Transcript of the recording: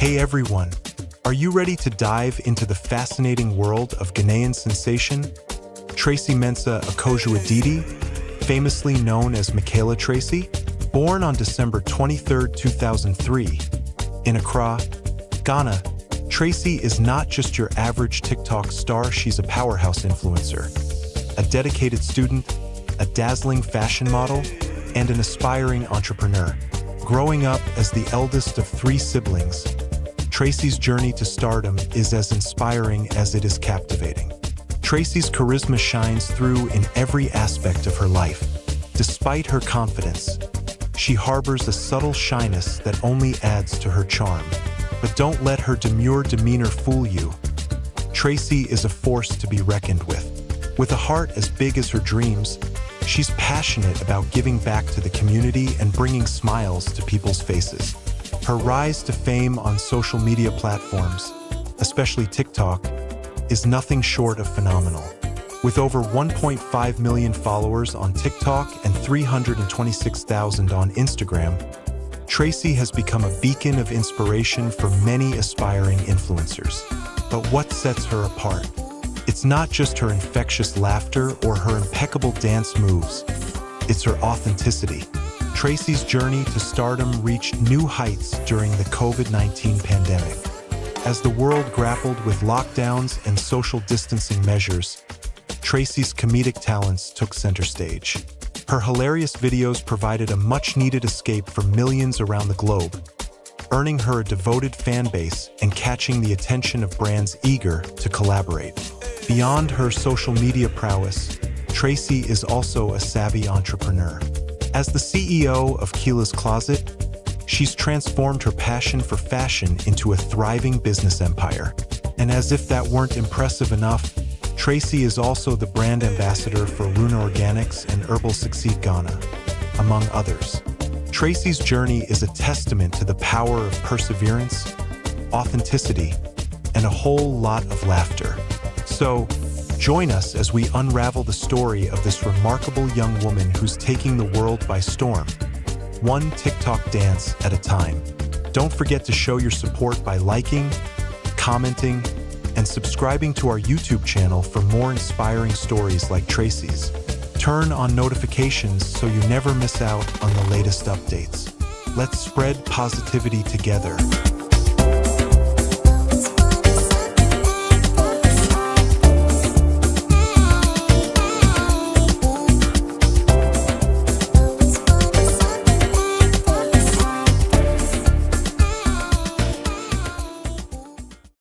Hey everyone, are you ready to dive into the fascinating world of Ghanaian sensation? Tracy Mensah Akosua Didi, famously known as Michaela Tracy, born on December 23, 2003, in Accra, Ghana, Tracy is not just your average TikTok star, she's a powerhouse influencer, a dedicated student, a dazzling fashion model, and an aspiring entrepreneur. Growing up as the eldest of three siblings, Tracy's journey to stardom is as inspiring as it is captivating. Tracy's charisma shines through in every aspect of her life. Despite her confidence, she harbors a subtle shyness that only adds to her charm. But don't let her demure demeanor fool you. Tracy is a force to be reckoned with. With a heart as big as her dreams, she's passionate about giving back to the community and bringing smiles to people's faces. Her rise to fame on social media platforms, especially TikTok, is nothing short of phenomenal. With over 1.5 million followers on TikTok and 326,000 on Instagram, Tracy has become a beacon of inspiration for many aspiring influencers. But what sets her apart? It's not just her infectious laughter or her impeccable dance moves. It's her authenticity. Tracy's journey to stardom reached new heights during the COVID-19 pandemic. As the world grappled with lockdowns and social distancing measures, Tracy's comedic talents took center stage. Her hilarious videos provided a much-needed escape for millions around the globe, earning her a devoted fan base and catching the attention of brands eager to collaborate. Beyond her social media prowess, Tracy is also a savvy entrepreneur. As the CEO of Kila's Closet, she's transformed her passion for fashion into a thriving business empire. And as if that weren't impressive enough, Tracy is also the brand ambassador for Runa Organics and Herbal Succeed Ghana, among others. Tracy's journey is a testament to the power of perseverance, authenticity, and a whole lot of laughter. So, Join us as we unravel the story of this remarkable young woman who's taking the world by storm, one TikTok dance at a time. Don't forget to show your support by liking, commenting, and subscribing to our YouTube channel for more inspiring stories like Tracy's. Turn on notifications so you never miss out on the latest updates. Let's spread positivity together.